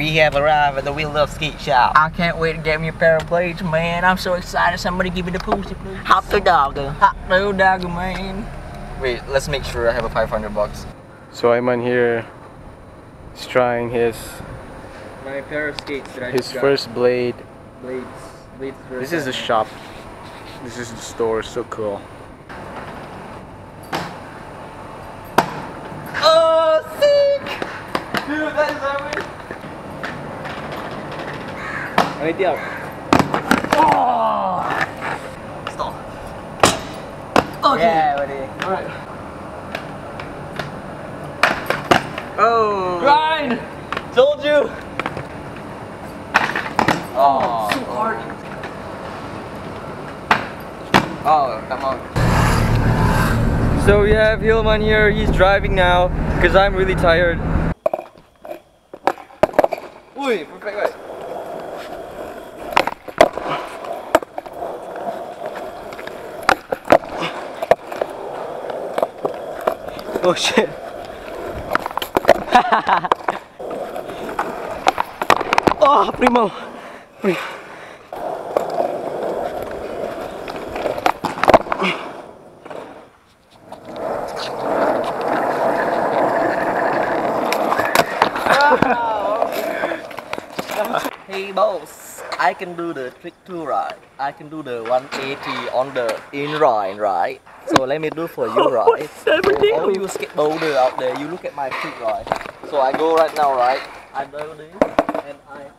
We have arrived at the Wheel Love Skate Shop. I can't wait to get me a pair of blades, man. I'm so excited. Somebody give me the pussy, please. Hop Hot dog. Hot little dog, man. Wait, let's make sure I have a 500 bucks. So Ayman here is trying his My pair of skates that I his first blade. blades. Blades This is the shop. This is the store. So cool. Oh, sick! Dude, that is amazing. Wait, yeah. Oh. Stop. Okay. Yeah, buddy. Alright. Oh. Grind! Told you. Oh. So hard. Oh, come on. So we have Hilman here. He's driving now because I'm really tired. Uy, perfect right. Oh shit. oh, primo. Hey boss, I can do the trick too, right? I can do the 180 on the in right, right? So let me do for you, right? So all you skateboarder out there, you look at my trick, right? So I go right now, right? I do this and I.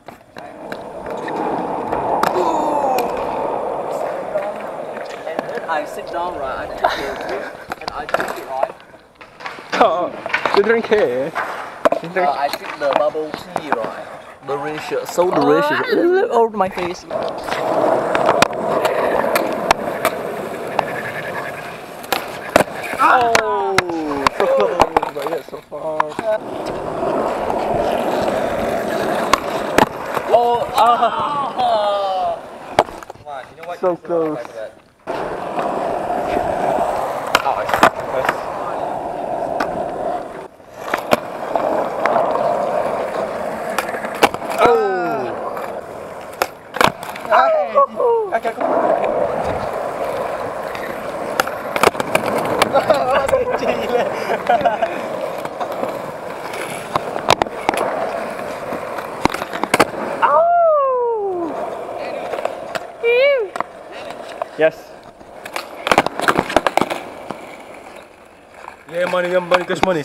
And then I sit down, right? I take the trick and I trick it, right? Oh, you drink here. Uh, I take the bubble tea, right? Delicious, so delicious. All over my face. Oh, so close, but yet so Oh, ah. Come on, you know what? So close. Yes. Yeah, money, yan money, cash money.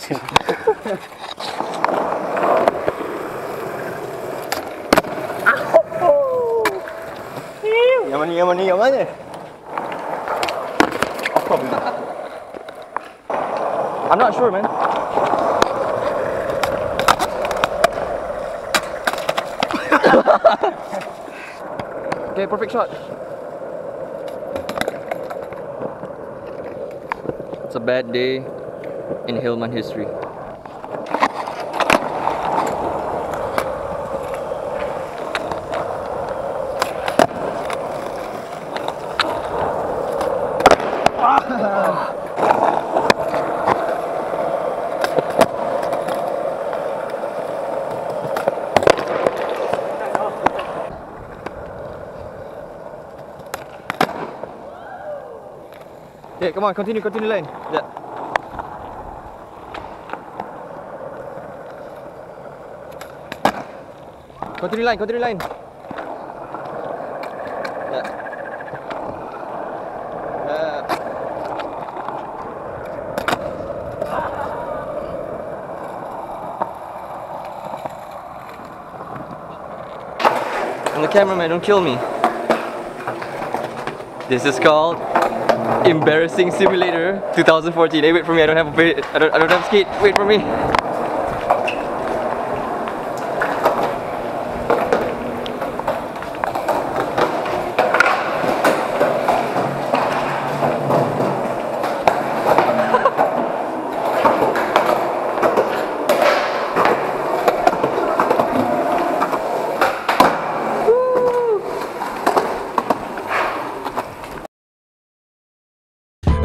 Yaman, yaman, yaman eh. Oh, probably not. I'm not sure, man. okay, perfect shot. It's a bad day in Hilman history. Yeah, come on, continue, continue lane. Yeah. Continue line, continue line. Yeah. Yeah. I'm the cameraman, don't kill me. This is called Embarrassing Simulator 2014. Hey, wait for me. I don't have a I don't I don't have skate. Wait for me.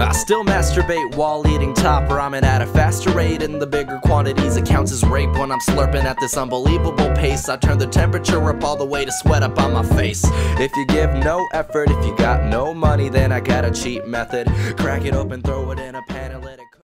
I still masturbate while eating top ramen at a faster rate, and the bigger quantities it counts as rape when I'm slurping at this unbelievable pace. I turn the temperature up all the way to sweat up on my face. If you give no effort, if you got no money, then I got a cheap method. Crack it open, throw it in a pan.